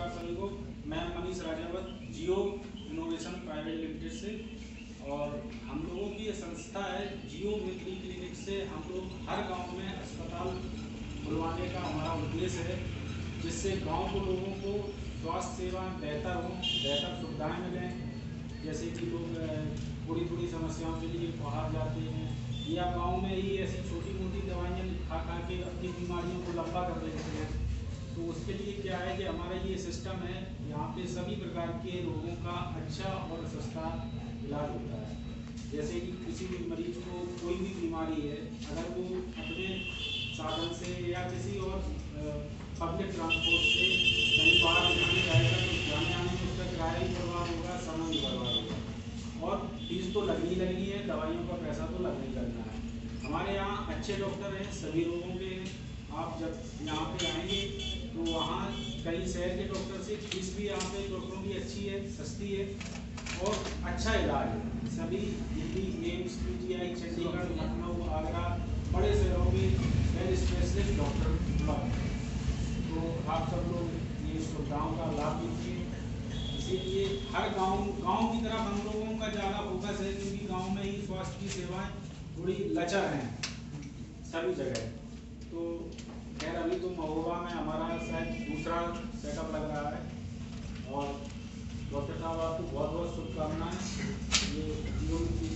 नमस्कार सभी को। मैं Manish Rajawat Jio innovation private limited से। और हम लोगों की ये संस्था है, जियो मित्री क्लिनिक से हम लोग हर गाँव में अस्पताल खुलवाने का हमारा उद्देश्य है, जिससे गाँव के लोगों को स्वास्थ्य सेवा बेहतर हो, बेहतर सुविधाएँ मिलें। जैसे कि लोग थोड़ी थोड़ी समस्याओं के लिए बाहर जाते हैं, या गाँव में ही ऐसी छोटी मोटी दवाइयाँ खा खा के अपनी बीमारियों को लंबा कर लेते हैं। तो उसके लिए क्या है कि हमारा ये सिस्टम है, यहाँ पे सभी प्रकार के रोगों का अच्छा और सस्ता इलाज होता है। जैसे कि किसी भी मरीज़ को कोई भी बीमारी है, अगर वो अपने साधन से या किसी और पब्लिक ट्रांसपोर्ट से कहीं बाहर जाने जाएगा तो जाने आने में उसका किराया ही बर्बाद होगा, समय भी बर्बाद होगा। और फ़ीस तो लगनी लगनी है, दवाइयों का पैसा तो लगना ही लगना है। हमारे यहाँ अच्छे डॉक्टर हैं, सभी रोगों के आप जब यहाँ पे आएँगे तो वहाँ कई शहर के डॉक्टर से फ़ीस भी यहाँ पे डॉक्टरों की अच्छी है, सस्ती है और अच्छा इलाज है। सभी Delhi, AIIMS P G I Chandigarh, Lucknow, Agra, बड़े शहरों में वेल स्पेशलिस्ट डॉक्टर उपलब्ध हैं। तो आप सब लोग ये सुविधाओं का लाभ लीजिए। इसीलिए हर गाँव गाँव की तरफ़ हम लोगों का ज़्यादा फोकस है, क्योंकि गाँव में ही स्वास्थ्य की सेवाएँ थोड़ी लचर हैं। सभी जगह। दूसरा सेटअप लग रहा है। और डॉक्टर साहब, आपको बहुत बहुत शुभकामनाएँ। ये जीवन की